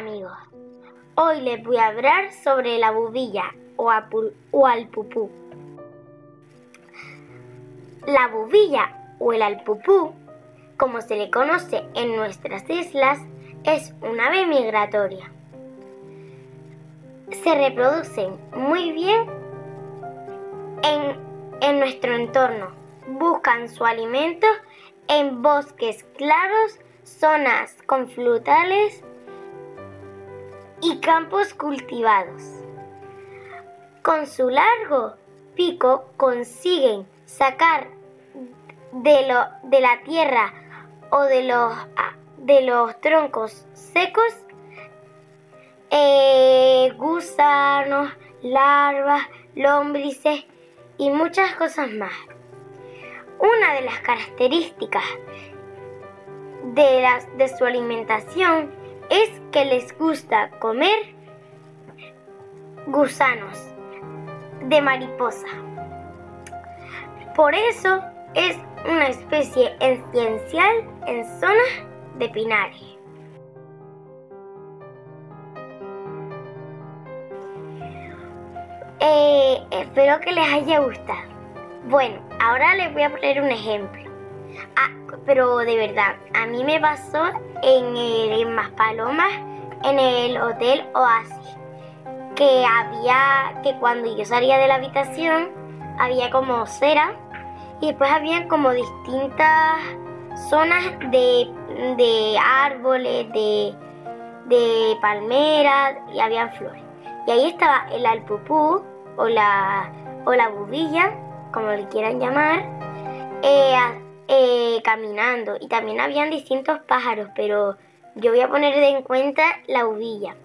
amigos, hoy les voy a hablar sobre la bubilla o, o alpupú. La bubilla o el alpupú, como se le conoce en nuestras islas, es un ave migratoria. Se reproducen muy bien en, en nuestro entorno. Buscan su alimento en bosques claros, zonas con frutales y campos cultivados. Con su largo pico consiguen sacar de, lo, de la tierra o de los, de los troncos secos eh, gusanos, larvas, lombrices y muchas cosas más. Una de las características de, las, de su alimentación es que les gusta comer gusanos de mariposa. Por eso es una especie esencial en zonas de pinares. Eh, espero que les haya gustado. Bueno, ahora les voy a poner un ejemplo. Ah, pero de verdad, a mí me pasó en el Palomas, en el Hotel Oasis, que había, que cuando yo salía de la habitación, había como cera y después había como distintas zonas de, árboles, de, de palmeras y había flores. Y ahí estaba el alpupú o la, o la bubilla, como le quieran llamar, eh, eh, caminando y también habían distintos pájaros, pero yo voy a poner en cuenta la bubilla,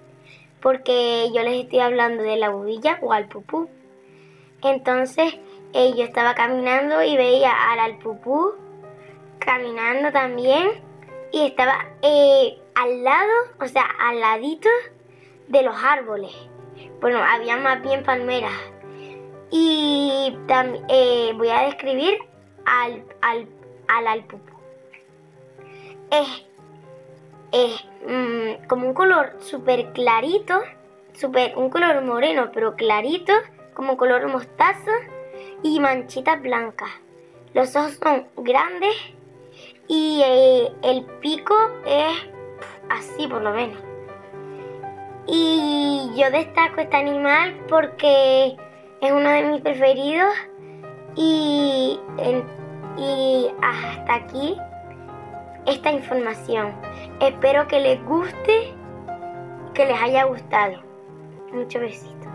porque yo les estoy hablando de la bubilla o al pupú. Entonces eh, yo estaba caminando y veía al alpupú caminando también y estaba eh, al lado, o sea, al ladito de los árboles. Bueno, había más bien palmeras. Y voy a describir al, al al alpupu. Es, es mm, como un color súper clarito, super, un color moreno, pero clarito, como color mostaza y manchitas blancas. Los ojos son grandes y eh, el pico es así por lo menos. Y yo destaco este animal porque es uno de mis preferidos y en y hasta aquí esta información. Espero que les guste, que les haya gustado. Muchos besitos.